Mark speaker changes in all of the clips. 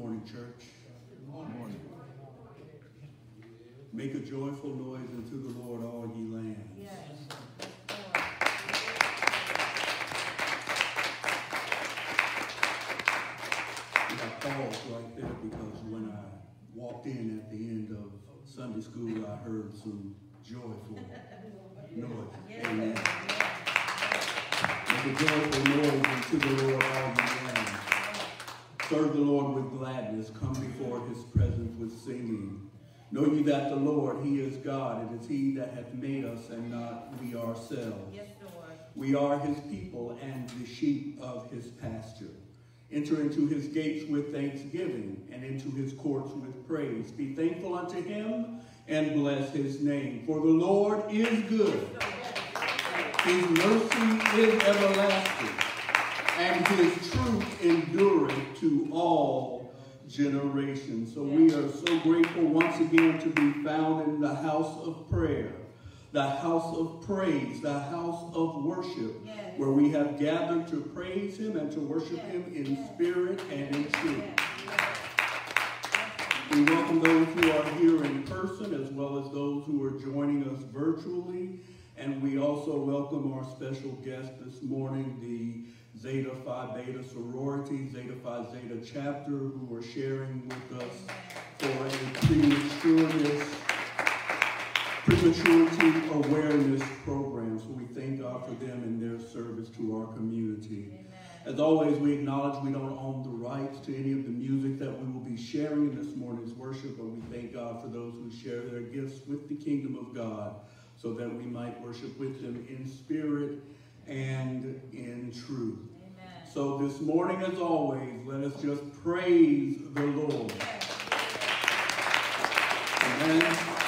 Speaker 1: Morning, church. Good morning. Make a joyful noise unto the Lord, all ye lands.
Speaker 2: Yes.
Speaker 1: I paused right there because when I walked in at the end of Sunday school, I heard some joyful noise. Amen. Make a joyful noise unto the Lord, all ye lands. Serve the Lord with gladness. Come before his presence with singing. Know ye that the Lord, he is God. It is he that hath made us and not we ourselves.
Speaker 2: Yes, Lord.
Speaker 1: We are his people and the sheep of his pasture. Enter into his gates with thanksgiving and into his courts with praise. Be thankful unto him and bless his name. For the Lord is good. His mercy is everlasting, and his truth endureth to all generations. So we are so grateful once again to be found in the house of prayer, the house of praise, the house of worship,
Speaker 2: Yes.
Speaker 1: where we have gathered to praise him and to worship
Speaker 2: Yes.
Speaker 1: him in
Speaker 2: Yes.
Speaker 1: spirit and in truth. We welcome those who are here in person as well as those who are joining us virtually. And we also welcome our special guest this morning, the Zeta Phi Beta sorority, Zeta Phi Zeta chapter, who are sharing with us for a prematureness, prematurity awareness program. So we thank God for them and their service to our community. As always, we acknowledge we don't own the rights to any of the music that we will be sharing in this morning's worship, but we thank God for those who share their gifts with the kingdom of God so that we might worship with them in spirit and in truth.
Speaker 2: Amen.
Speaker 1: So this morning, as always, let us just praise the Lord. Amen.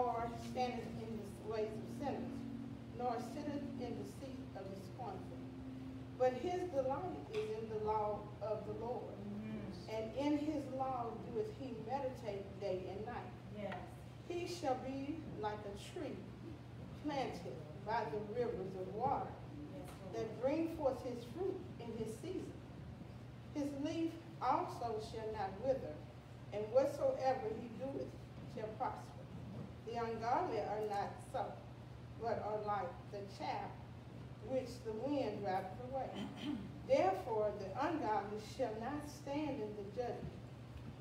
Speaker 2: Nor standeth in the ways of sinners, nor sitteth in the seat of the scornful. But his delight is in the law of the Lord, mm-hmm. and in his law doeth he meditate day and night.
Speaker 3: Yes.
Speaker 2: He shall be like a tree planted by the rivers of water, that bring forth his fruit in his season. His leaf also shall not wither, and whatsoever he doeth shall prosper. The ungodly are not so, but are like the chaff which the wind driveth away. Therefore the ungodly shall not stand in the judgment,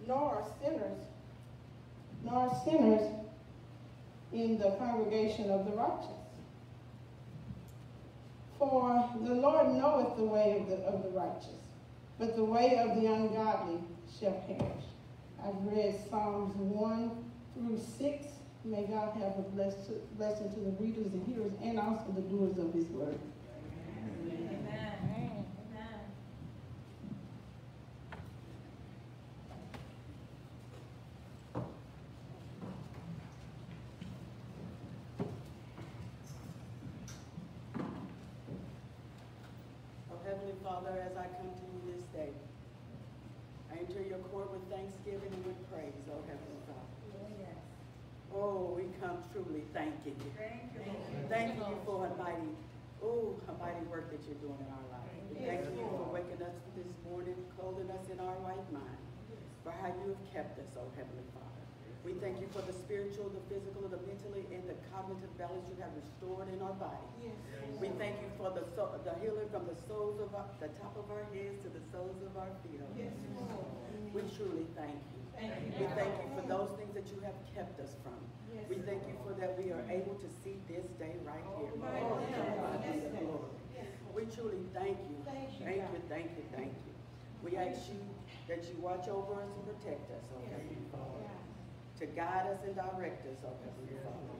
Speaker 2: nor are sinners, nor sinners in the congregation of the righteous. For the Lord knoweth the way of the, of the righteous, but the way of the ungodly shall perish. I've read Psalms 1 through 6. May God have a blessed, blessing to the readers and hearers and also the doers of his word.
Speaker 3: Amen. Amen.
Speaker 4: Oh, Heavenly Father, as I come to you this day, I enter your court with thanksgiving and with praise, oh Heavenly Father.
Speaker 3: Yes.
Speaker 4: Oh, we come truly thanking you.
Speaker 3: Thank you, Lord.
Speaker 4: Thanking you for a mighty, oh, a that you're doing in our. We thank you for waking us this morning, clothing us in our right mind, for how you have kept us, oh Heavenly Father. We thank you for the spiritual, the physical, the mentally, and the cognitive balance you have restored in our body.
Speaker 2: Yes.
Speaker 4: We thank you for the, so- the healing from the soles of our, the top of our heads to the soles of our feet.
Speaker 2: Yes, Lord.
Speaker 4: We truly thank you.
Speaker 2: Thank you.
Speaker 4: We thank you for those things that you have kept us from.
Speaker 2: Yes.
Speaker 4: We thank you for that we are able to see this day right here. Oh, We truly thank you.
Speaker 2: Thank you,
Speaker 4: Thank you, thank you, thank you. We ask you that you watch over us and protect us, oh
Speaker 2: Yes.
Speaker 4: Heavenly Father. To guide us and direct us, oh Heavenly Father.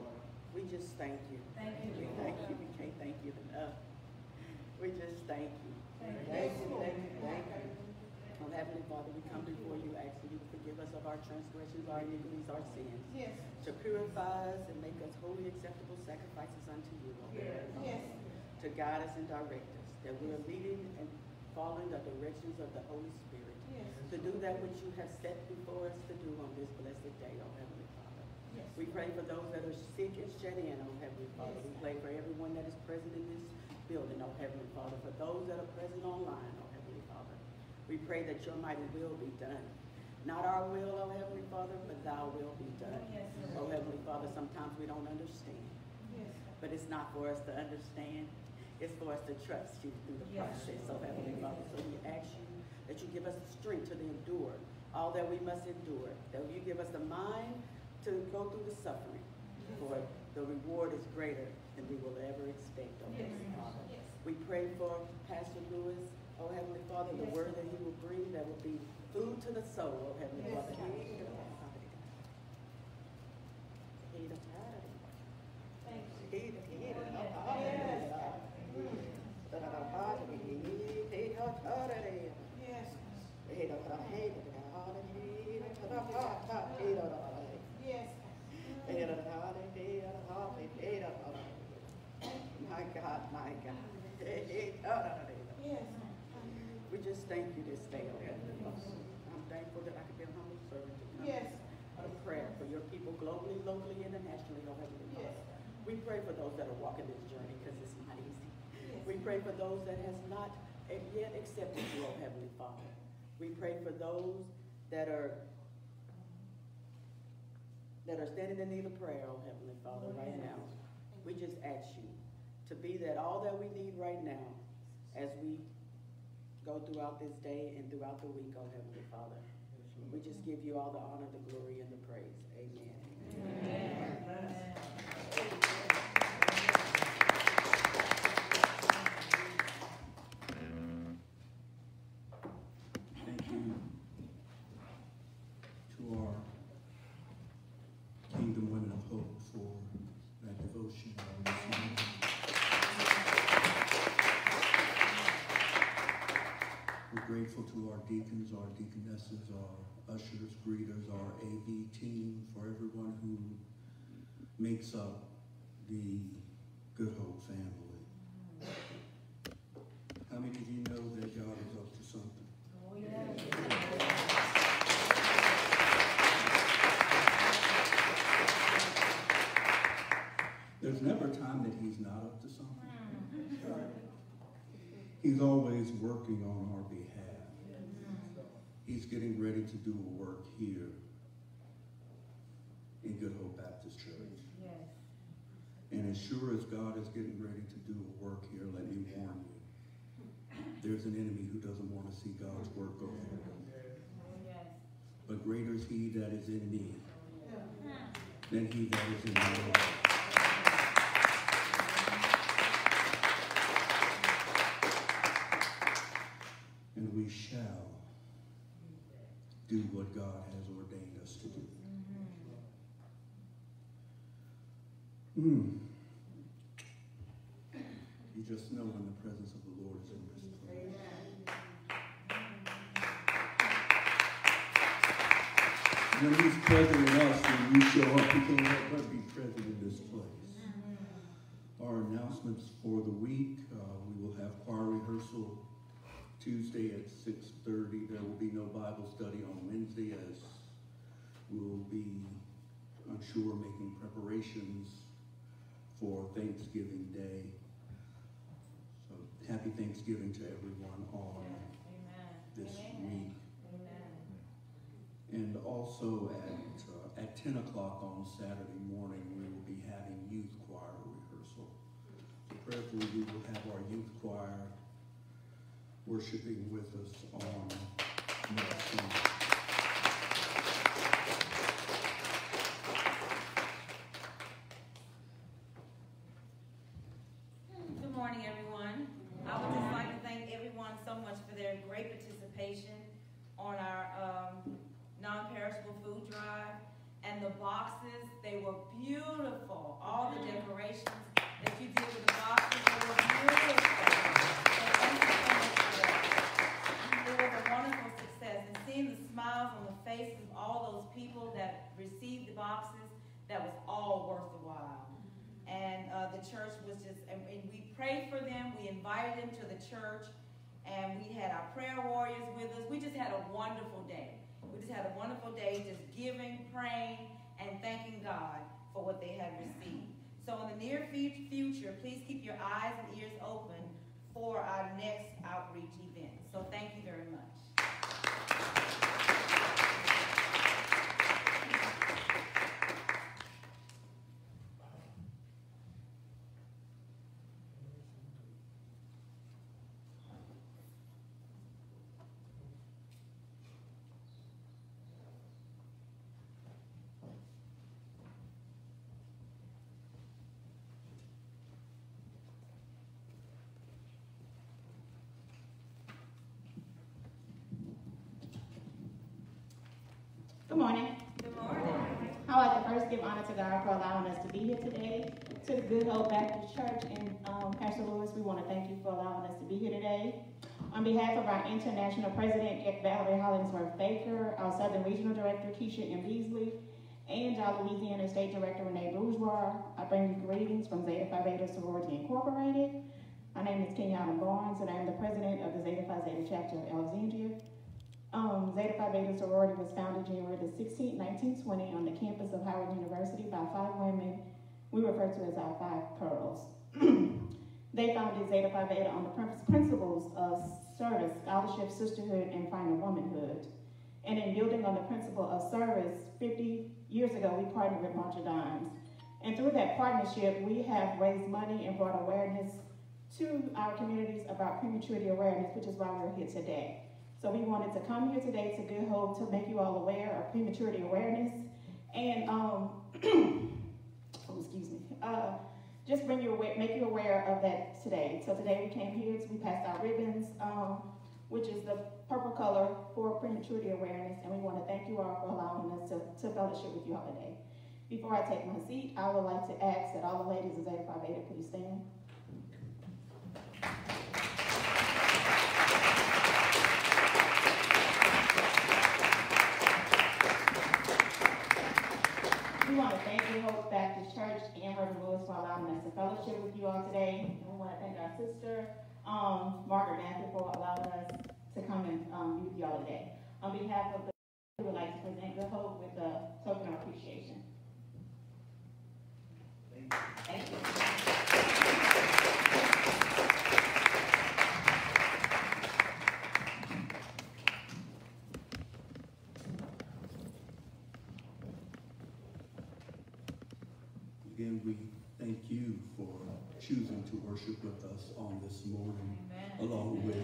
Speaker 4: We just thank you.
Speaker 3: Thank you,
Speaker 4: We thank you. We can't thank you enough. We just thank you.
Speaker 3: Thank you.
Speaker 4: Thank you, thank you, thank you. Oh Heavenly Father, we come before you asking you to forgive us of our transgressions, our iniquities, our sins.
Speaker 2: Yes.
Speaker 4: To purify us and make us holy, acceptable sacrifices unto you, oh Father.
Speaker 2: Yes.
Speaker 4: To guide us and direct us, that we are leading and following the directions of the Holy Spirit.
Speaker 2: Yes.
Speaker 4: To do that which you have set before us to do on this blessed day, oh Heavenly Father.
Speaker 2: Yes.
Speaker 4: We pray for those that are sick and shut in, oh Heavenly Father. We pray for everyone that is present in this building, oh Heavenly Father. For those that are present online, oh Heavenly Father. We pray that your mighty will be done. Not our will, oh Heavenly Father, but thy will be done.
Speaker 3: Yes,
Speaker 4: Oh Heavenly Father, sometimes we don't understand,
Speaker 2: Yes.
Speaker 4: but it's not for us to understand. It's for us to trust you through the
Speaker 3: Yes.
Speaker 4: process, oh Heavenly Father. So we ask you that you give us the strength to endure all that we must endure. That you give us the mind to go through the suffering. For the reward is greater than we will ever expect, oh Heavenly Father.
Speaker 2: Yes.
Speaker 4: We pray for Pastor Lewis, oh Heavenly Father, the word that he will bring that will be food to the soul, oh Heavenly
Speaker 2: Yes,
Speaker 4: Father.
Speaker 2: God.
Speaker 3: Thank you.
Speaker 2: Yes. Yes.
Speaker 4: My God, my God.
Speaker 2: Yes.
Speaker 4: We just thank you this day, oh Heavenly Father. I'm thankful that I could be a humble servant to come.
Speaker 2: Yes.
Speaker 4: A prayer for your people globally, locally, internationally, oh Heavenly
Speaker 2: Yes.
Speaker 4: Father. We pray for those that are walking this journey because it's not easy.
Speaker 2: Yes.
Speaker 4: We pray for those that has not yet accepted you, oh Heavenly Father. We pray for those that are that are standing in need of prayer, oh Heavenly Father, right now. We just ask you to be that all that we need right now as we go throughout this day and throughout the week, oh Heavenly Father. We just give you all the honor, the glory, and the praise. Amen.
Speaker 1: Thank you to our Kingdom Women of Hope for that devotion on this morning. We're grateful to our deacons, our deaconesses, our ushers, greeters, our AV team, for everyone who makes up the Good Hope family. How many of you know that God is up to something?
Speaker 3: Oh, yes.
Speaker 1: There's never a time that He's not up to something. He's always working on our behalf. He's getting ready to do a work here in Good Hope Baptist Church.
Speaker 3: Yes.
Speaker 1: And as sure as God is getting ready to do a work here, let me warn you, there's an enemy who doesn't want to see God's work go forward.
Speaker 3: Oh, yes.
Speaker 1: But greater is he that is in me than he that is in the world. And we shall do what God has ordained us to do. Hmm. You just know when the presence of the Lord is in this place. When he's present in us, when you show up, he can't help but be present in this place. Our announcements for the week, uh, we will have choir rehearsal Tuesday at six thirty. There will be no Bible study on Wednesday as we'll be, I'm sure, making preparations for Thanksgiving Day. So happy Thanksgiving to everyone on
Speaker 3: Amen.
Speaker 1: this
Speaker 3: Amen.
Speaker 1: week.
Speaker 3: Amen.
Speaker 1: And also at, uh, at ten o'clock on Saturday morning, we will be having youth choir rehearsal. So prayerfully, we will have our youth choir worshiping with us on next Sunday.
Speaker 3: Good morning, everyone. I would just like to thank everyone so much for their great participation on our um, non-perishable food drive. And the boxes, they were beautiful. All the decorations that you did with the boxes, they were beautiful. So thank you so much for that. It was a wonderful success. And seeing the smiles on the faces of all those people that received the boxes, that was all worth the while and uh, the church was just, and, and we prayed for them. We invited them to the church, and we had our prayer warriors with us. We just had a wonderful day. We just had a wonderful day, just giving, praying, and thanking God for what they had received. So in the near fu- future, please keep your eyes and ears open for our next outreach event. So thank you very much.
Speaker 5: Good morning.
Speaker 3: Good morning.
Speaker 5: I'd like to first give honor to God for allowing us to be here today. To the Good Hope Baptist Church and um, Pastor Lewis, we want to thank you for allowing us to be here today. On behalf of our international president, Valerie Hollingsworth Baker, our Southern Regional Director, Keisha M. Beasley, and our Louisiana State Director, Renee Bourgeois, I bring you greetings from Zeta Phi Beta Sorority Incorporated. My name is Kenyatta Barnes, and I am the president of the Zeta Phi Zeta chapter of Alexandria. Um, Zeta Phi Beta sorority was founded January the 16th, 1920 on the campus of Howard University by five women we refer to as our five pearls. they founded Zeta Phi Beta on the principles of service, scholarship, sisterhood, and finer womanhood. And in building on the principle of service, 50 years ago, we partnered with March of Dimes. And through that partnership, we have raised money and brought awareness to our communities about prematurity awareness, which is why we're here today. So we wanted to come here today to Good Hope to make you all aware of prematurity awareness and um, excuse me, uh, just bring you aware, make you aware of that today. So today we came here, to we passed out ribbons, um, which is the purple color for prematurity awareness, and we want to thank you all for allowing us to, to fellowship with you all today. Before I take my seat, I would like to ask that all the ladies of Zeta Phi Beta please stand. hope that the Church and Reverend Lewis for allowing us to fellowship with you all today. And we want to thank our sister, um, Margaret Matthew, for allowing us to come and um, be with you all today. On behalf of the we would like to present Good Hope with a token of appreciation. Thank you.
Speaker 1: Thank you. You for choosing to worship with us on this morning,
Speaker 3: Amen.
Speaker 1: along with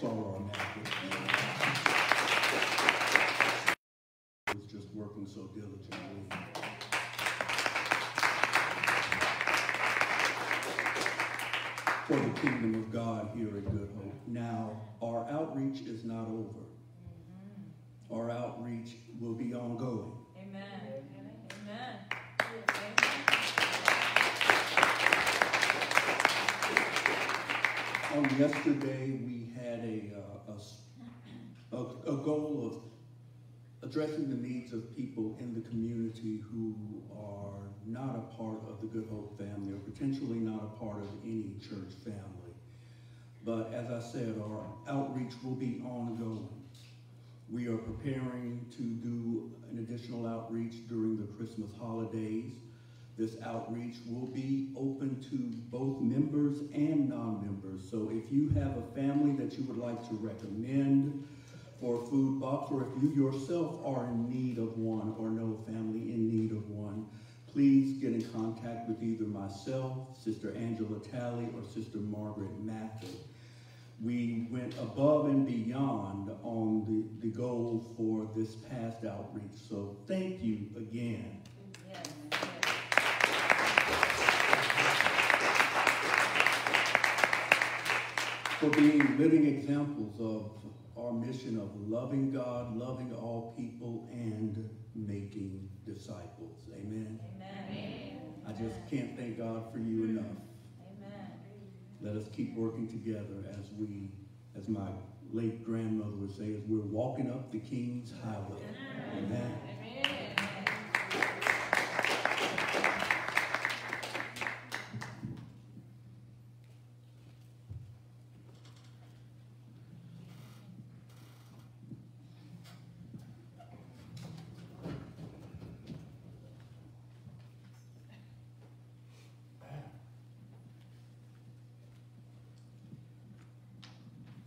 Speaker 1: Soror Matthew. Was just working so diligently. For the kingdom of God here at Good Hope. Now, our outreach is not over. Mm-hmm. Our outreach will be ongoing.
Speaker 3: Amen. Amen.
Speaker 1: Yesterday, we had a, uh, a- a goal of addressing the needs of people in the community who are not a part of the Good Hope family or potentially not a part of any church family. But as I said, our outreach will be ongoing. We are preparing to do an additional outreach during the Christmas holidays. This outreach will be open to both members and non-members. So if you have a family that you would like to recommend for a food box, or if you yourself are in need of one or know a family in need of one, please get in contact with either myself, Sister Angela Talley, or Sister Margaret Mathey. We went above and beyond on the, the goal for this past outreach. So thank you again. For being living examples of our mission of loving God, loving all people, and making disciples. Amen.
Speaker 3: Amen.
Speaker 1: I just can't thank God for you enough.
Speaker 3: Amen.
Speaker 1: Let us keep working together as we, as my late grandmother would say, as we're walking up the King's Highway. Amen.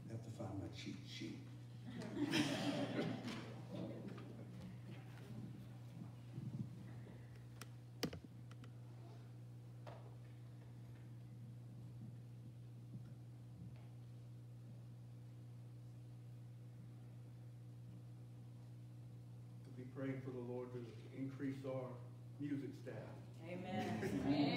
Speaker 1: I have to find my cheat sheet. To be praying for the Lord to increase our music staff.
Speaker 3: Amen. Amen. Amen.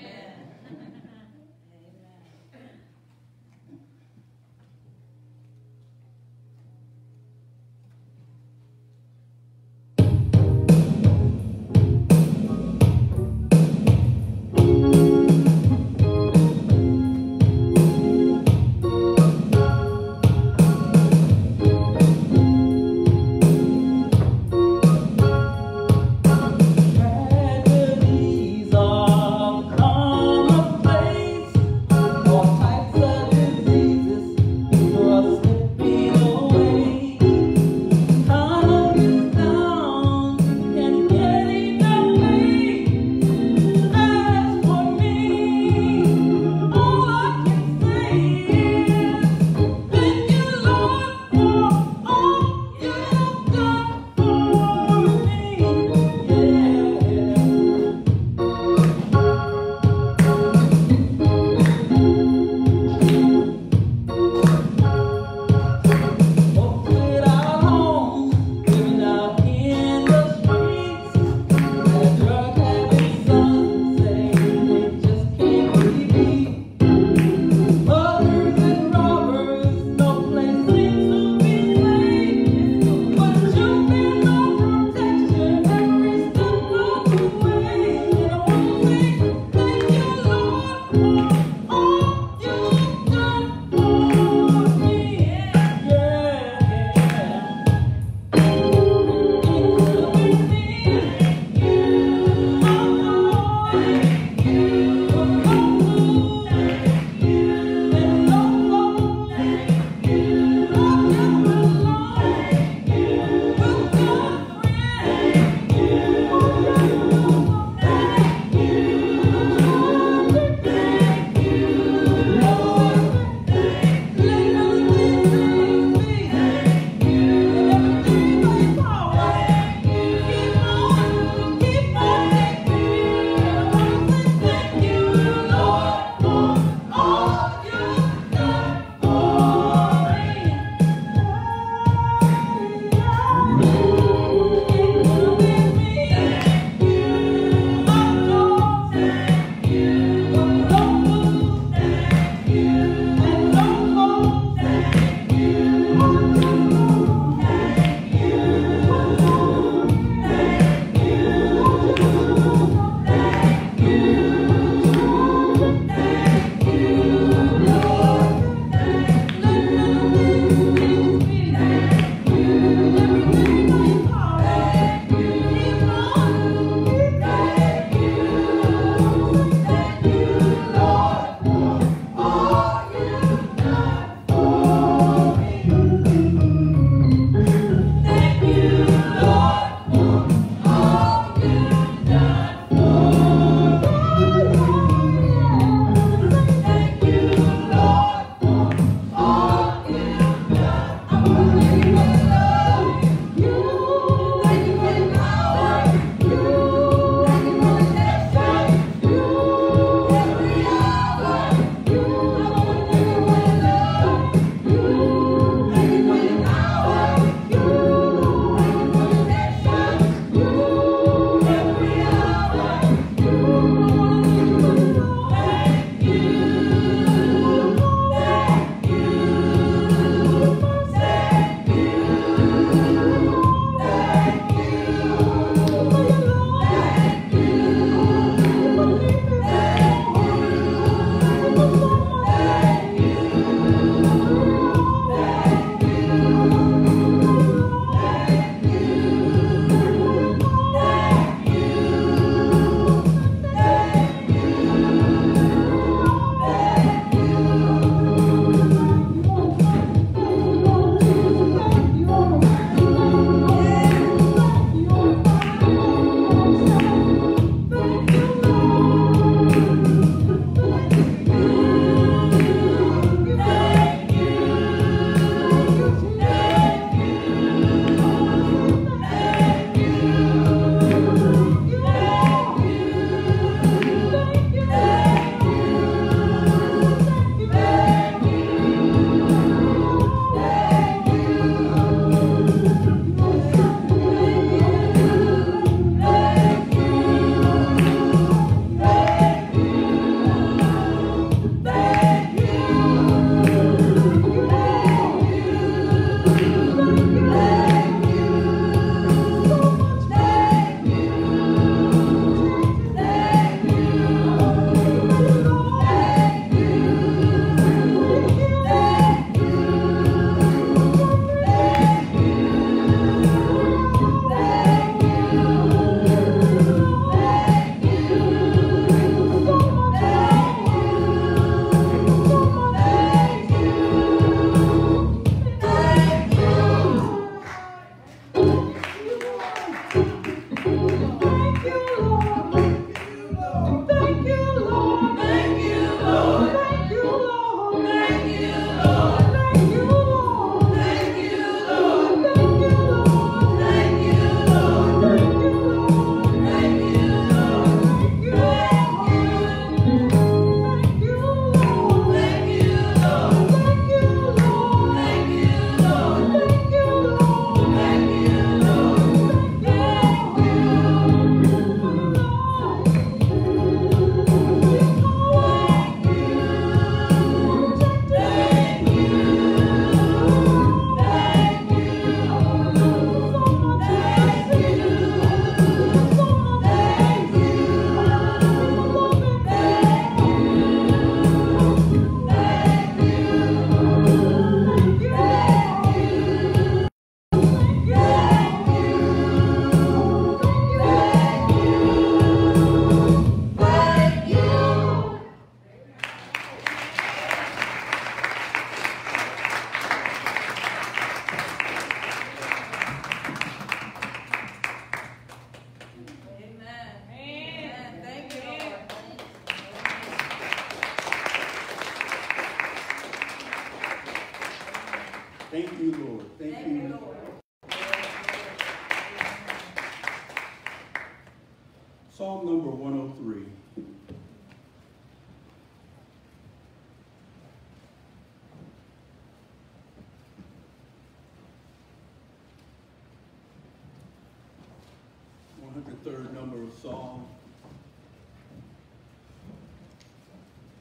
Speaker 1: 103rd number of Psalm.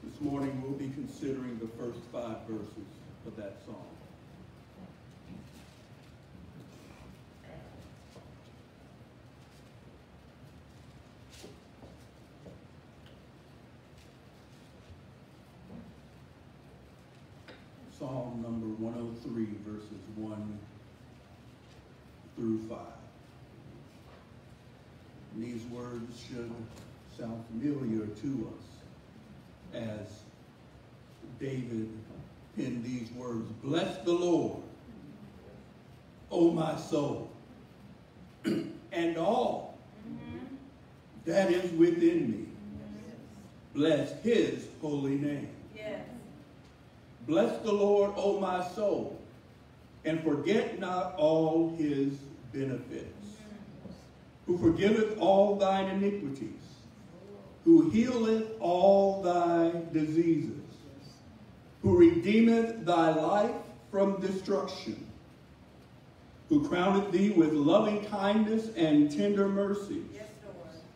Speaker 1: This morning we'll be considering the first five verses of that psalm. Psalm number 103, verses 1 through 5. And these words should sound familiar to us as David penned these words Bless the Lord, O my soul, and all that is within me. Bless his holy name.
Speaker 3: Yes.
Speaker 1: Bless the Lord, O my soul, and forget not all his benefits, who forgiveth all thine iniquities, who healeth all thy diseases, who redeemeth thy life from destruction, who crowneth thee with loving kindness and tender mercies.
Speaker 3: Yes.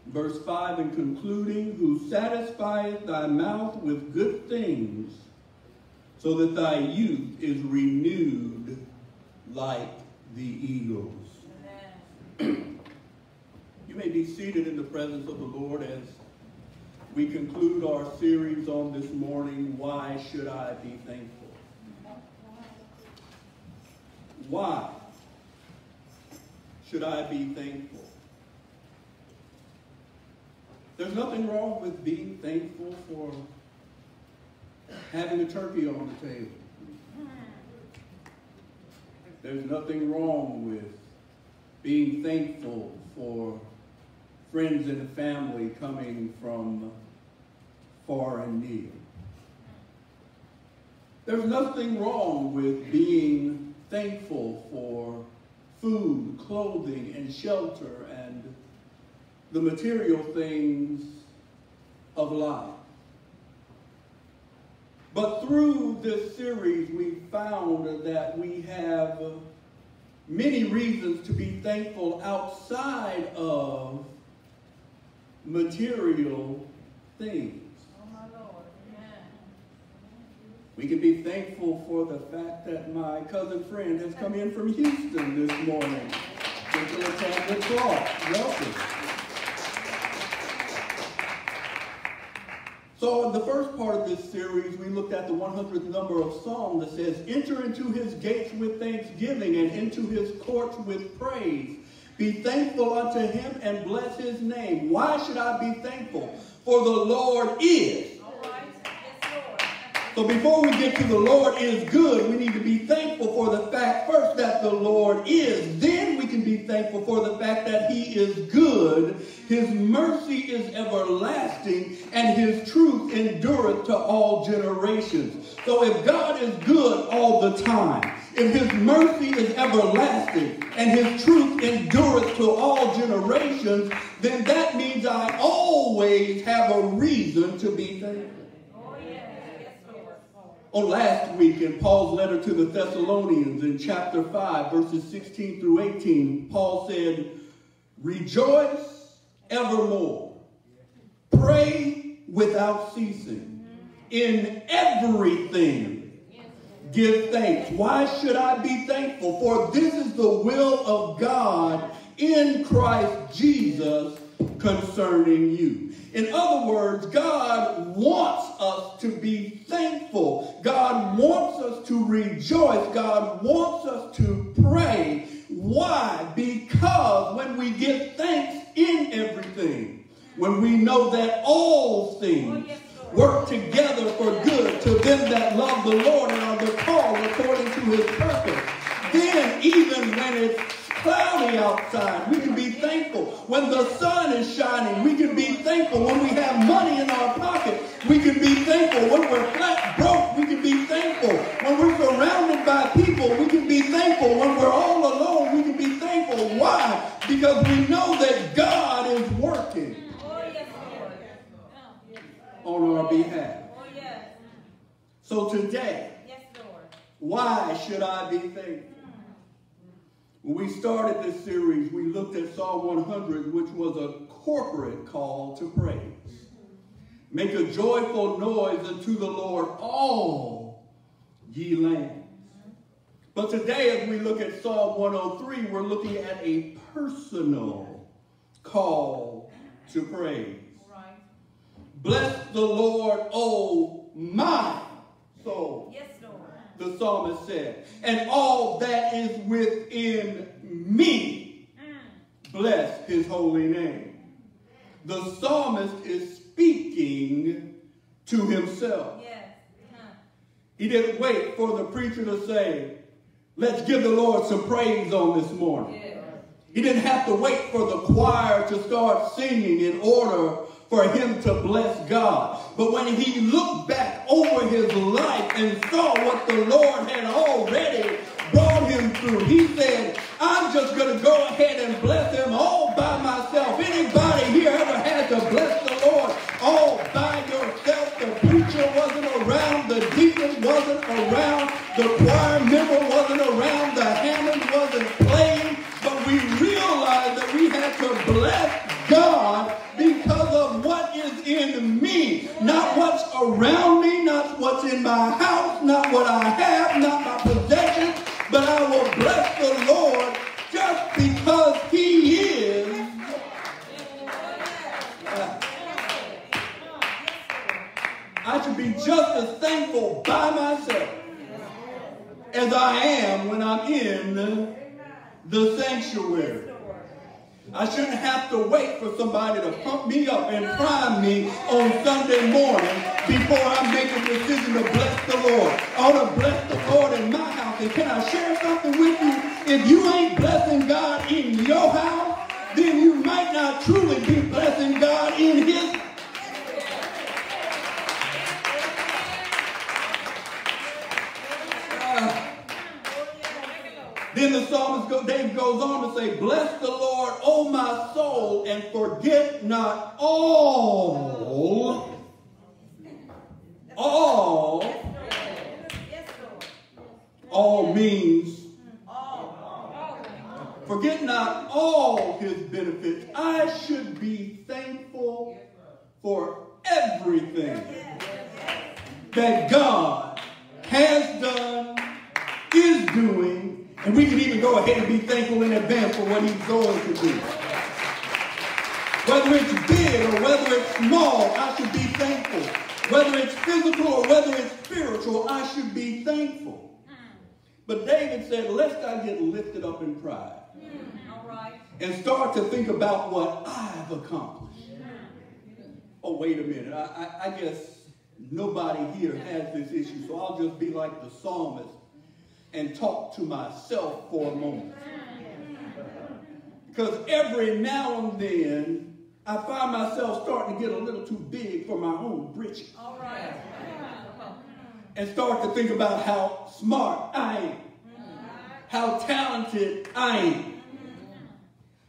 Speaker 1: Verse 5 and concluding, who satisfieth thy mouth with good things, so that thy youth is renewed like the eagles. You may be seated in the presence of the Lord as we conclude our series on this morning, Why Should I Be Thankful? Why should I be thankful? There's nothing wrong with being thankful for having a turkey on the table. There's nothing wrong with being thankful for friends and family coming from far and near. There's nothing wrong with being thankful for food, clothing, and shelter and the material things of life. But through this series, we found that we have many reasons to be thankful outside of material things.
Speaker 3: Oh, my Lord. Amen.
Speaker 1: We can be thankful for the fact that my cousin friend has come in from Houston this morning. Sister Latanya Clark, welcome. So in the first part of this series, we looked at the 100th number of Psalm that says, Enter into his gates with thanksgiving and into his courts with praise. Be thankful unto him and bless his name. Why should I be thankful? For the Lord is so before we get to the Lord is good, we need to be thankful for the fact first that the Lord is. Then we can be thankful for the fact that he is good. His mercy is everlasting and his truth endureth to all generations. So if God is good all the time, if his mercy is everlasting and his truth endureth to all generations, then that means I always have a reason to be thankful.
Speaker 3: Oh, Lord.
Speaker 1: On last week in Paul's letter to the Thessalonians in chapter 5, verses 16 through 18, Paul said, Rejoice evermore, pray without ceasing, in everything give thanks. Why should I be thankful? For this is the will of God in Christ Jesus concerning you. In other words, God wants us to be thankful. God wants us to rejoice. God wants us to pray. Why? Because when we give thanks in everything, when we know that all things work together for good to them that love the Lord and are the called according to his purpose, then even when it's cloudy outside, we can be thankful. When the sun is shining, we can be thankful. When we have money in our pocket, we can be thankful. When we're flat broke, we can be thankful. When we're surrounded by people, we can be thankful when we're all alone. We can be thankful. Why? Because we know that God is working
Speaker 3: Oh, yes, Lord. Oh,
Speaker 1: on our behalf.
Speaker 3: oh, yes.
Speaker 1: So today,
Speaker 3: Yes,
Speaker 1: why should I be thankful? When we started this series, we looked at Psalm 100, which was a corporate call to praise. Make a joyful noise unto the Lord, all ye lands. But today, as we look at Psalm 103, we're looking at a personal call to praise. Bless the Lord, O my soul
Speaker 3: Yes, Lord.
Speaker 1: the psalmist said, and all that is within me, mm. bless his holy name. The psalmist is speaking to himself.
Speaker 3: Yes. Uh-huh.
Speaker 1: He didn't wait for the preacher to say, let's give the Lord some praise on this morning. He didn't have to wait for the choir to start singing in order for him to bless God. But when he looked back over his life and saw what the Lord had already brought him through, he said, I'm just going to go ahead and bless him somebody to pump me up and prime me on Sunday morning before I make a decision to bless the Lord. I ought to bless the Lord in my house. And can I share something with you? If you ain't blessing God in your house, then you might not truly go, David goes on to say, Bless the Lord, O my soul, and forget not all, all, all means, forget not all his benefits. I should be thankful for everything that God has done, is doing, and we can even go ahead and be thankful in advance for what he's going to do. Whether it's big or whether it's small, I should be thankful. Whether it's physical or whether it's spiritual, I should be thankful. But David said, lest I get lifted up in pride and start to think about what I've accomplished. Oh, wait a minute. I, I, I guess nobody here has this issue, so I'll just be like the psalmist and talk to myself for a moment. Because every now and then, I find myself starting to get a little too big for my own britches
Speaker 3: All right.
Speaker 1: and start to think about how smart I am, how talented I am.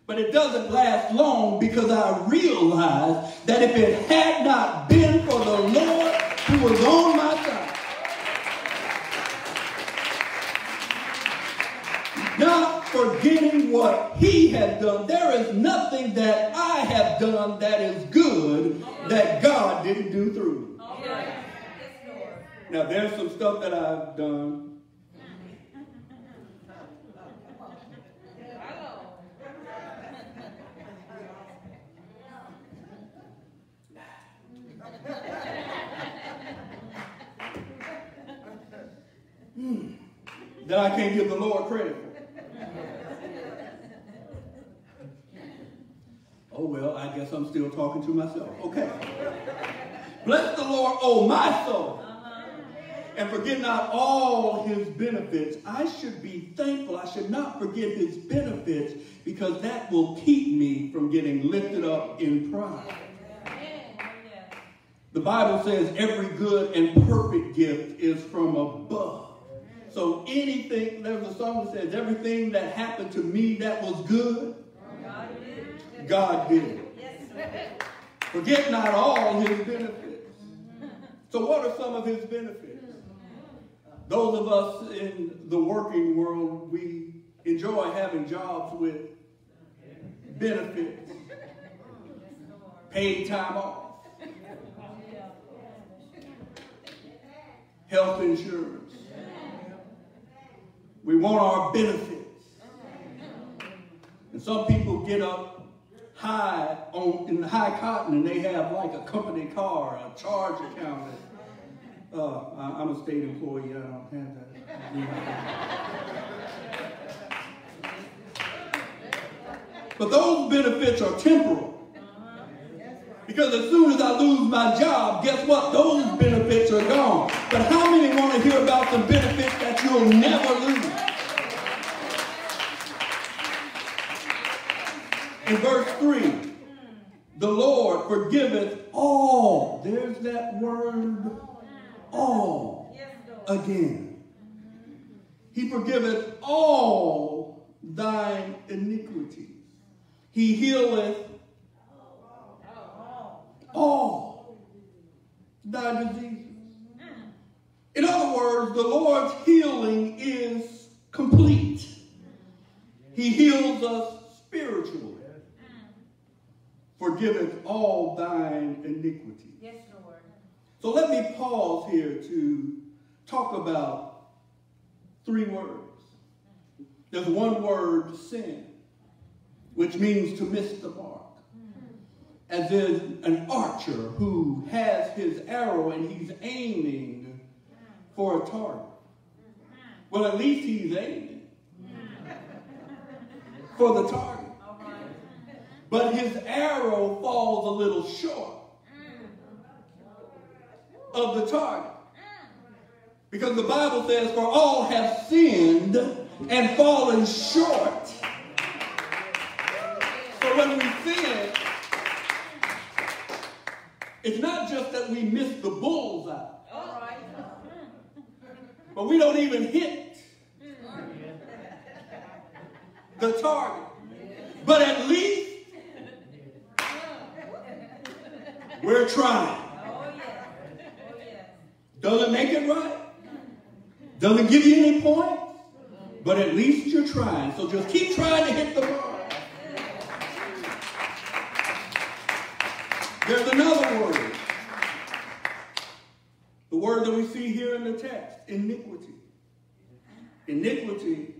Speaker 1: But it doesn't last long because I realize that if it had not been for the Lord who was on my side, forgetting what he has done, there is nothing that I have done that is good that God didn't do through me. Now, there's some stuff that I've done hmm. that I can't give the Lord credit for. Oh, well, I guess I'm still talking to myself. Okay. Bless the Lord, oh my soul, uh-huh. and forget not all his benefits. I should be thankful. I should not forget his benefits because that will keep me from getting lifted up in pride. The Bible says every good and perfect gift is from above. So anything, there's a song that says, everything that happened to me that was good, God did. Forget not all his benefits. So what are some of his benefits? Those of us in the working world, we enjoy having jobs with benefits, paid time off, health insurance. We want our benefits. And some people get up high on in the high cotton and they have like a company car, a charge account. Uh, I, am a state employee. I don't have that. but those benefits are temporal. Because as soon as I lose my job, guess what? Those benefits are gone. But how many want to hear about the benefits that you'll never lose? 3, the Lord forgiveth all. There's that word, all, again. He forgiveth all thine iniquities. He healeth all thy diseases. In other words, the Lord's healing is complete. He heals us spiritually. Forgiveth all thine iniquity.
Speaker 3: Yes, Lord.
Speaker 1: So let me pause here to talk about three words. There's one word, sin, which means to miss the mark as is an archer who has his arrow and he's aiming for a target. Well, at least he's aiming for the target. But his arrow falls a little short of the target. Because the Bible says, For all have sinned and fallen short. So when we sin, it's not just that we miss the bullseye. But we don't even hit the target. But at least we're trying. Doesn't make it right. Doesn't give you any points. But at least you're trying. So just keep trying to hit the mark. There's another word. The word that we see here in the text, iniquity. Iniquity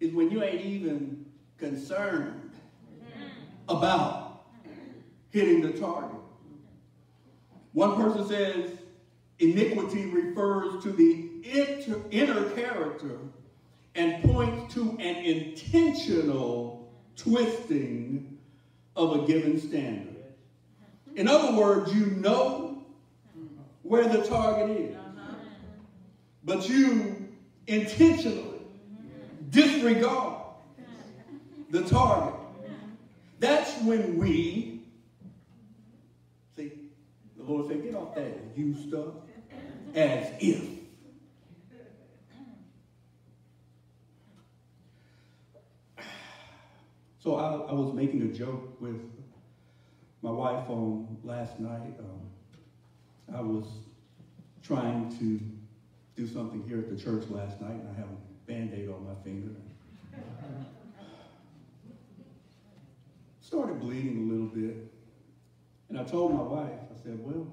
Speaker 1: is when you ain't even concerned about hitting the target. One person says iniquity refers to the inner character and points to an intentional twisting of a given standard. In other words, you know where the target is, but you intentionally disregard the target. That's when we, Lord said, get off that you stuff as if. So I, I was making a joke with my wife on last night. Um, I was trying to do something here at the church last night, and I have a band-aid on my finger. Started bleeding a little bit. I told my wife, I said, well,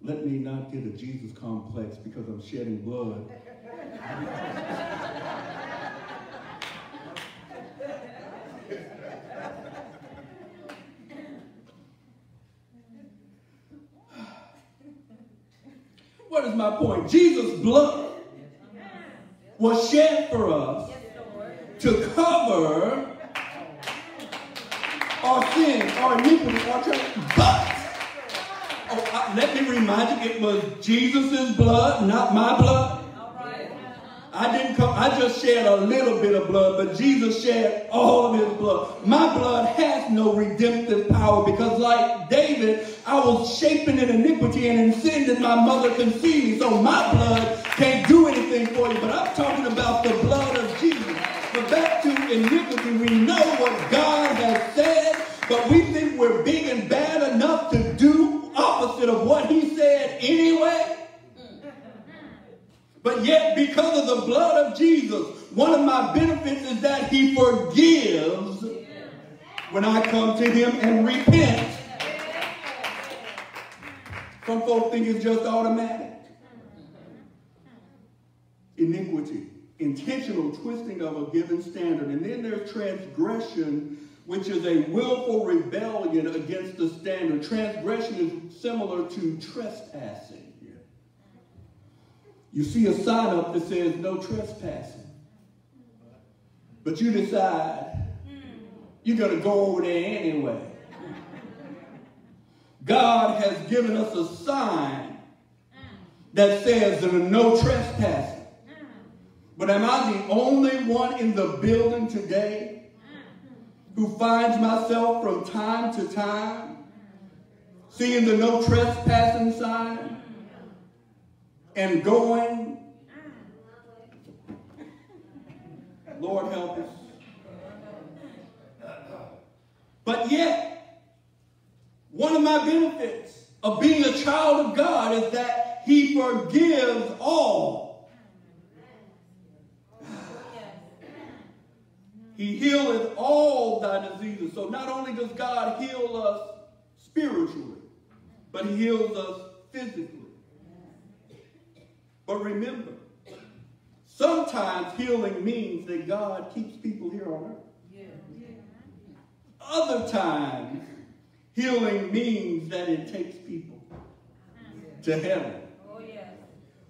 Speaker 1: let me not get a Jesus complex because I'm shedding blood. What is my point? Jesus' blood was shed for us to cover our sin, our iniquity, our transgression. But, oh, uh, let me remind you, it was Jesus' blood, not my blood. I didn't come, I just shed a little bit of blood, but Jesus shed all of his blood. My blood has no redemptive power because, like David, I was shapen in iniquity and in sin did my mother conceive me. So my blood can't do anything for you. But I'm talking about the blood of Jesus. But back to iniquity, we know what God but we think we're big and bad enough to do opposite of what he said anyway. But yet, because of the blood of Jesus, one of my benefits is that he forgives when I come to him and repent. Some folks think it's just automatic. Iniquity, intentional twisting of a given standard. And then there's transgression, which is a willful rebellion against the standard. Transgression is similar to trespassing. You see a sign up that says no trespassing. But you decide you're going to go over there anyway. God has given us a sign that says there are no trespassing. But am I the only one in the building today who finds myself from time to time seeing the no trespassing sign and going? Lord help us. But yet, one of my benefits of being a child of God is that he forgives all. He healeth all thy diseases. So not only does God heal us spiritually, but he heals us physically. But remember, sometimes healing means that God keeps people here on earth. Other times, healing means that it takes people to heaven.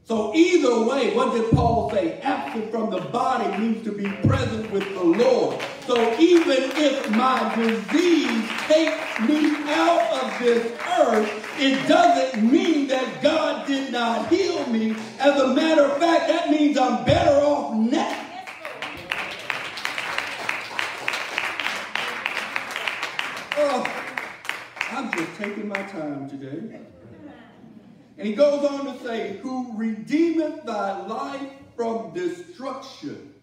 Speaker 1: So either way, what did Paul say? Absent from the body means to be present with the Lord. So even if my disease takes me out of this earth, it doesn't mean that God did not heal me. As a matter of fact, that means I'm better off now. Oh, I'm just taking my time today. And he goes on to say, Who redeemeth thy life from destruction.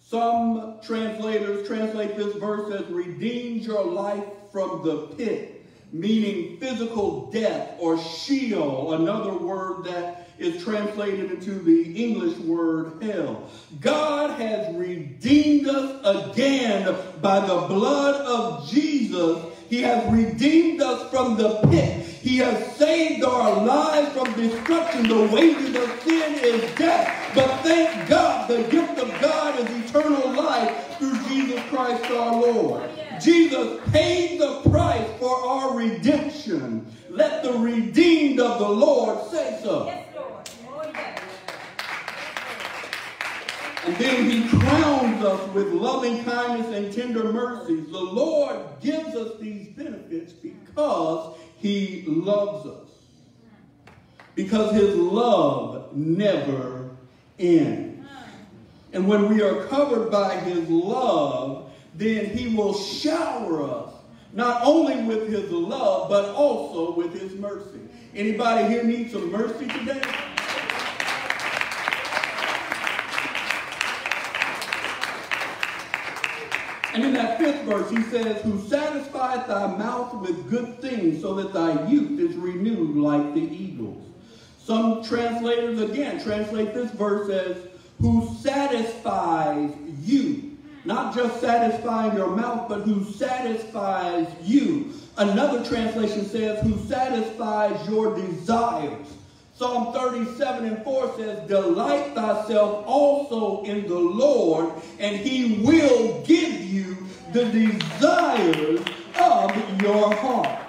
Speaker 1: Some translators translate this verse as redeemed your life from the pit, meaning physical death or Sheol, another word that is translated into the English word hell. God has redeemed us again by the blood of Jesus. He has redeemed us from the pit. He has saved our lives from destruction. The wages of sin is death. But thank God, the gift of God is eternal life through Jesus Christ our Lord. Jesus paid the price for our redemption. Let the redeemed of the Lord say so. Oh, and then he crowns us with loving kindness and tender mercies. The Lord gives us these benefits because he loves us. Because his love never ends. And when we are covered by his love, then he will shower us not only with his love, but also with his mercy. Anybody here need some mercy today? And in that fifth verse, he says, Who satisfieth thy mouth with good things, so that thy youth is renewed like the eagles. Some translators, again, translate this verse as, Who satisfies you. Not just satisfying your mouth, but who satisfies you. Another translation says, Who satisfies your desires. Psalm 37 and 4 says, Delight thyself also in the Lord, and he will give you the desires of your heart.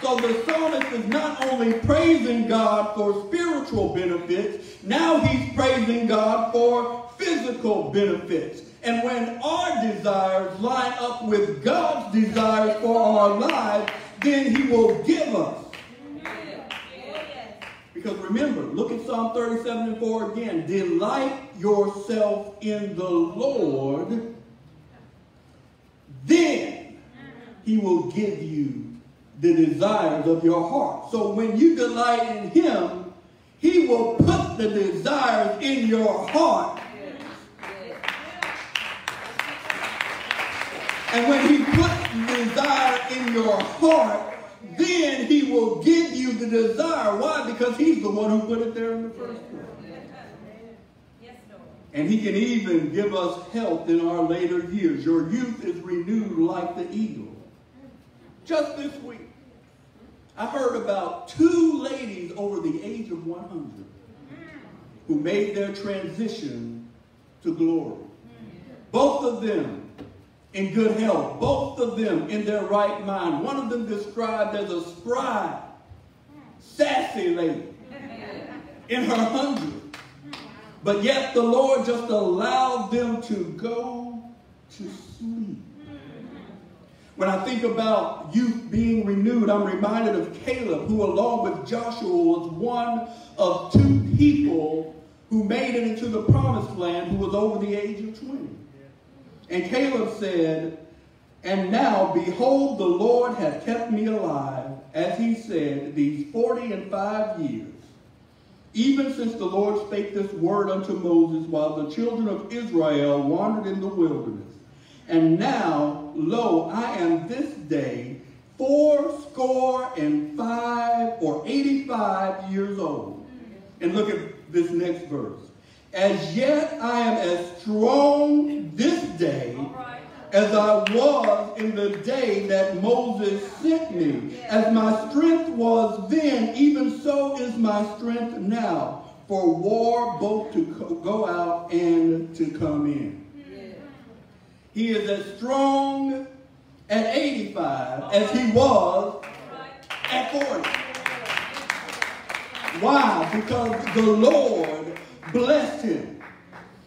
Speaker 1: So the psalmist is not only praising God for spiritual benefits, now he's praising God for physical benefits. And when our desires line up with God's desires for our lives, then he will give us because remember, look at Psalm 37 and 4 again. Delight yourself in the Lord, then he will give you the desires of your heart. So when you delight in him, He will put the desires in your heart. And when he puts desire in your heart, then he will give the desire. Why? Because he's the one who put it there in the first place. And he can even give us health in our later years. Your youth is renewed like the eagle. Just this week, I heard about two ladies over the age of 100 who made their transition to glory. Both of them in good health, both of them in their right mind. One of them described as a spry, sassy lady in her hundreds. But yet the Lord just allowed them to go to sleep. When I think about youth being renewed, I'm reminded of Caleb, who along with Joshua was one of two people who made it into the promised land who was over the age of 20. And Caleb said, And now, behold, the Lord hath kept me alive, as he said, these forty and five years, even since the Lord spake this word unto Moses while the children of Israel wandered in the wilderness. And now, lo, I am this day fourscore and five or eighty-five years old. And look at this next verse. As yet I am as strong this day. As I was in the day that Moses sent me. As my strength was then, even so is my strength now. For war both to go out and to come in. He is as strong at 85 as he was at 40. Why? Because the Lord blessed him.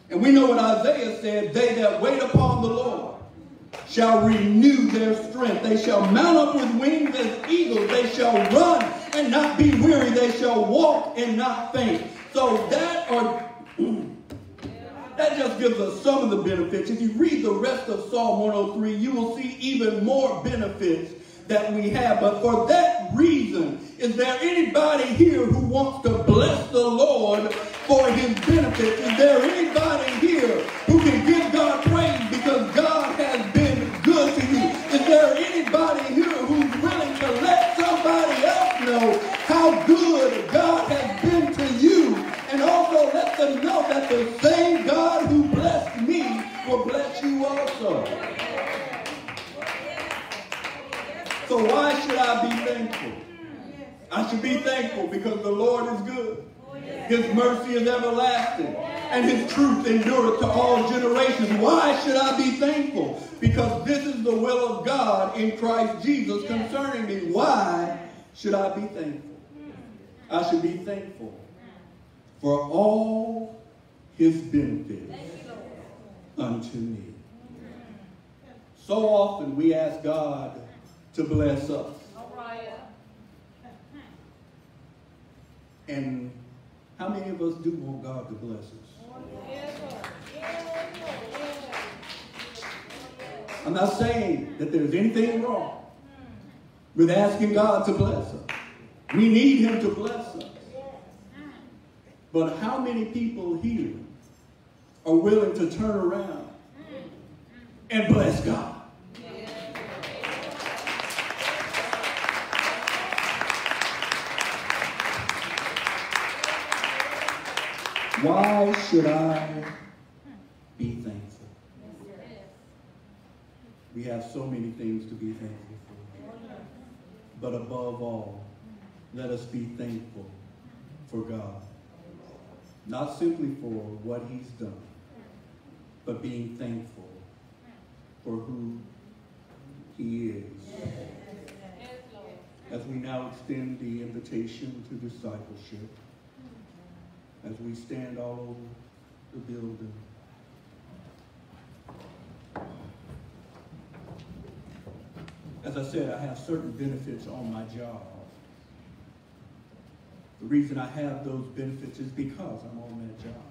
Speaker 1: And we know what Isaiah said, they that wait upon the Lord shall renew their strength. They shall mount up with wings as eagles. They shall run and not be weary. They shall walk and not faint. So that or that just gives us some of the benefits. If you read the rest of Psalm 103, you will see even more benefits that we have. But for that reason, is there anybody here who wants to bless the Lord for his benefits? Is there anybody here who can So why should I be thankful? I should be thankful because the Lord is good. His mercy is everlasting. And his truth endureth to all generations. Why should I be thankful? Because this is the will of God in Christ Jesus concerning me. Why should I be thankful? I should be thankful for all his benefits unto me. So often we ask God to bless us. And how many of us do want God to bless us? I'm not saying that there's anything wrong with asking God to bless us. We need him to bless us. But how many people here are willing to turn around and bless God? Why should I be thankful? We have so many things to be thankful for. But above all, let us be thankful for God. Not simply for what he's done, but being thankful for who he is. As we now extend the invitation to discipleship, as we stand all over the building. As I said, I have certain benefits on my job. The reason I have those benefits is because I'm on that job.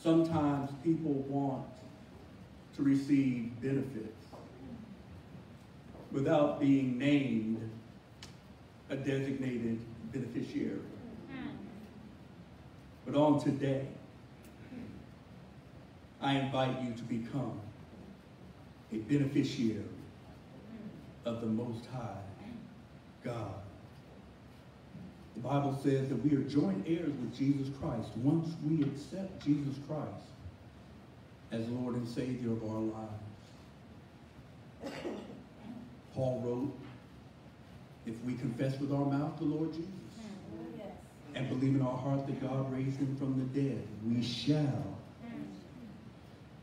Speaker 1: Sometimes people want to receive benefits without being named a designated beneficiary. But on today, I invite you to become a beneficiary of the Most High God. The Bible says that we are joint heirs with Jesus Christ once we accept Jesus Christ as Lord and Savior of our lives. Paul wrote, if we confess with our mouth the Lord Jesus
Speaker 3: Yes.
Speaker 1: and believe in our heart that God raised him from the dead, we shall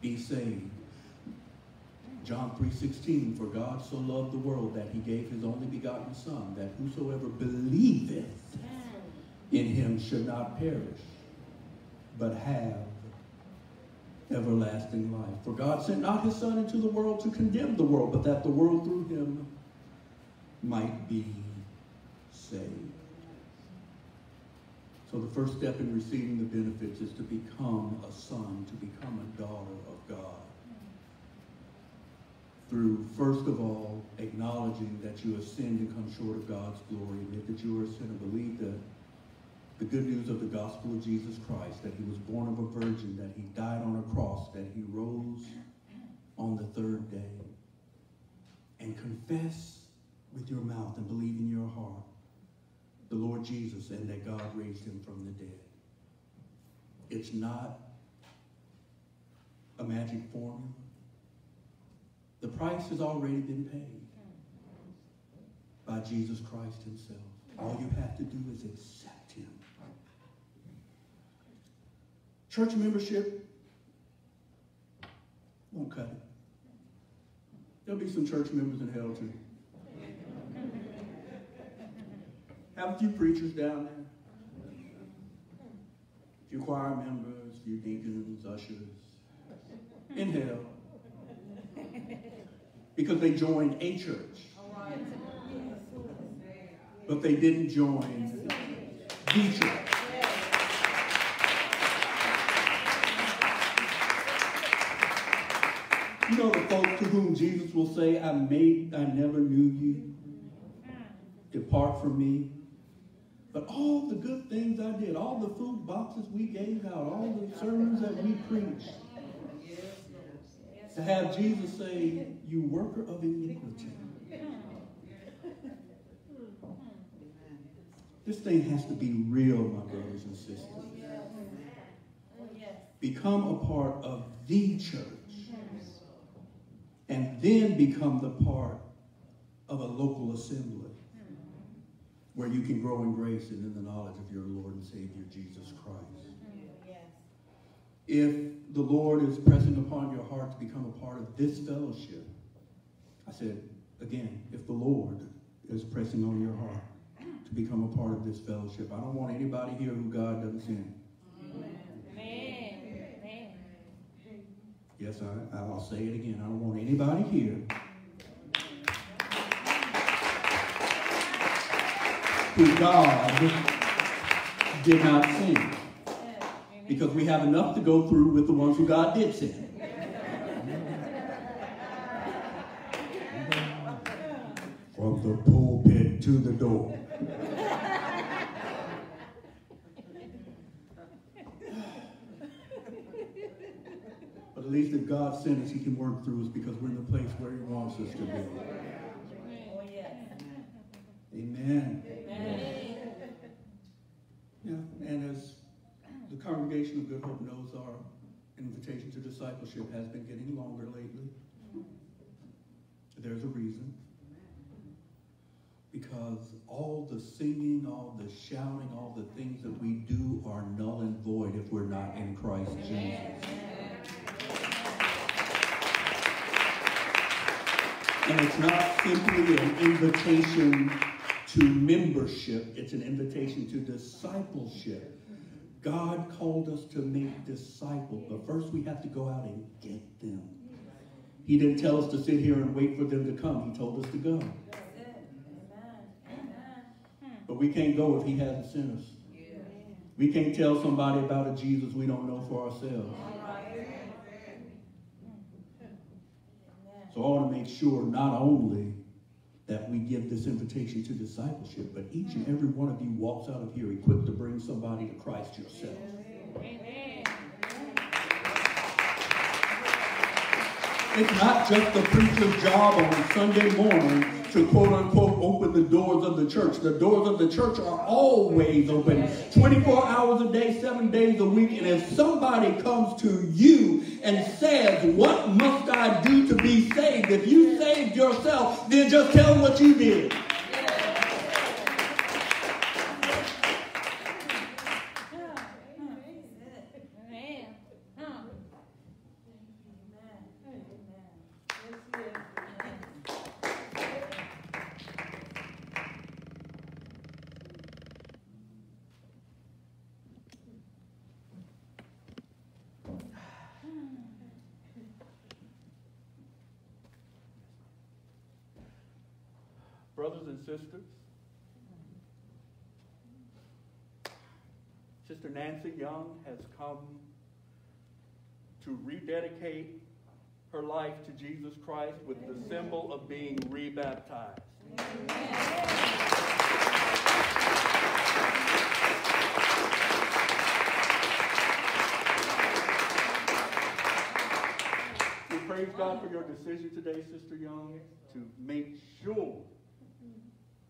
Speaker 1: be saved. John 3:16 For God so loved the world that he gave his only begotten son that whosoever believeth in him should not perish but have everlasting life. For God sent not his son into the world to condemn the world but that the world through him might be saved. So the first step in receiving the benefits is to become a son, to become a daughter of God through, first of all, acknowledging that you have sinned and come short of God's glory, admit that you are a sinner, believe that the good news of the gospel of Jesus Christ, that he was born of a virgin, that he died on a cross, that he rose on the third day, and confess with your mouth and believe in your heart the Lord Jesus and that God raised him from the dead. It's not a magic formula. The price has already been paid by Jesus Christ himself. All you have to do is accept him. Church membership won't cut it. There'll be some church members in hell too. Have a few preachers down there. A few choir members, a few deacons, ushers. In hell. Because they joined a church. But they didn't join the church. You know the folks to whom Jesus will say, I made, I never knew you. Depart from me. But all the good things I did, all the food boxes we gave out, all the sermons that we preached, to have Jesus say, You worker of iniquity. This thing has to be real, my brothers and sisters. Become a part of the church. And then become the part of a local assembly where you can grow in grace and in the knowledge of your Lord and Savior Jesus Christ. If the Lord is pressing upon your heart to become a part of this fellowship, I said, again, if the Lord is pressing on your heart to become a part of this fellowship, I don't want anybody here who God doesn't send.
Speaker 3: Amen. Amen.
Speaker 1: Yes, I, I'll say it again. I don't want anybody here who God did not send. Because we have enough to go through with the ones who God did send. From the pulpit to the door. Least if God sent us, He can work through us because we're in the place where He wants us to be.
Speaker 3: Oh.
Speaker 1: Amen.
Speaker 3: Amen.
Speaker 1: Yeah, and as the congregation of Good Hope knows, our invitation to discipleship has been getting longer lately. There's a reason. Because all the singing, all the shouting, all the things that we do are null and void if we're not in Christ Jesus. And it's not simply an invitation to membership, it's an invitation to discipleship. God called us to make disciples, but first we have to go out and get them. He didn't tell us to sit here and wait for them to come, He told us to go. But we can't go if He hasn't sent us. We can't tell somebody about a Jesus we don't know for ourselves. So I want to make sure not only that we give this invitation to discipleship, but each and every one of you walks out of here equipped to bring somebody to Christ yourself. Amen. It's not just the preacher's job on Sunday morning to quote unquote open the doors of the church. The doors of the church are always open 24 hours a day, seven days a week. And if somebody comes to you and says, What must I do to be saved? If you saved yourself, then just tell them what you did.
Speaker 3: Amen. Huh. Amen. Amen.
Speaker 1: Brothers and sisters, Sister Nancy Young has come to rededicate her life to Jesus Christ with the symbol of being rebaptized. We praise God for your decision today, Sister Young, to make sure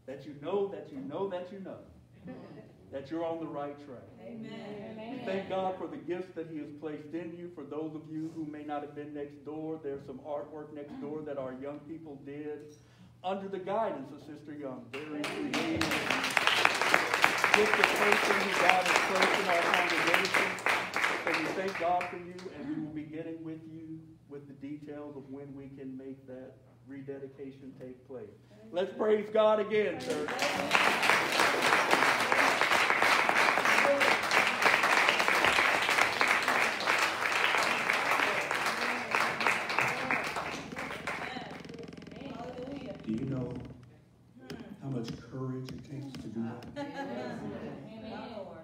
Speaker 1: that you know that you know that you know that you're on the right track.
Speaker 3: Amen.
Speaker 1: We thank God for the gifts that He has placed in you. For those of you who may not have been next door, there's some artwork next door that our young people did under the guidance of Sister Young. Very creative, gifted person who God has placed in our congregation. So we thank God for you, and we will be getting with you with the details of when we can make that rededication take place. Let's praise God again, church.
Speaker 3: Hallelujah.
Speaker 1: Do you know how much courage it takes to do that?
Speaker 3: Amen. Lord.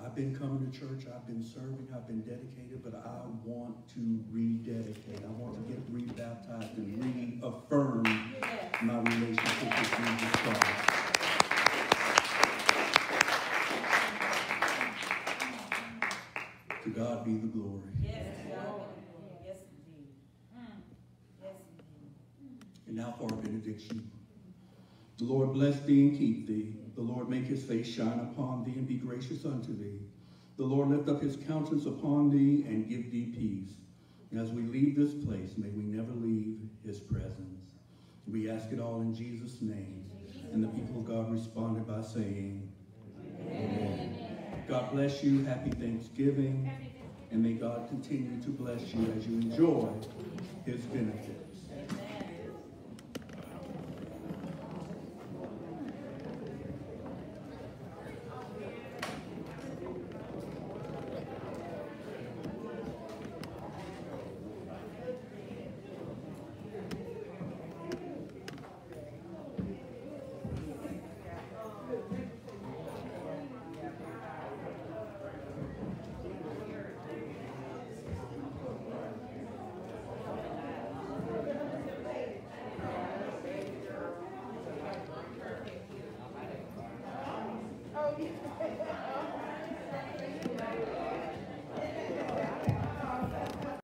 Speaker 1: I've church, I've been serving, I've been dedicated, but I want to rededicate. I want to get rebaptized and reaffirm my relationship with Jesus Christ. To God be the glory.
Speaker 3: Yes, Yes, indeed. Yes, indeed.
Speaker 1: And now for our benediction. The Lord bless thee and keep thee. The Lord make his face shine upon thee and be gracious unto thee. The Lord lift up his countenance upon thee and give thee peace. And as we leave this place, may we never leave his presence. We ask it all in Jesus' name. And the people of God responded by saying, Amen. God bless you. Happy Thanksgiving. And may God continue to bless you as you enjoy his benefits.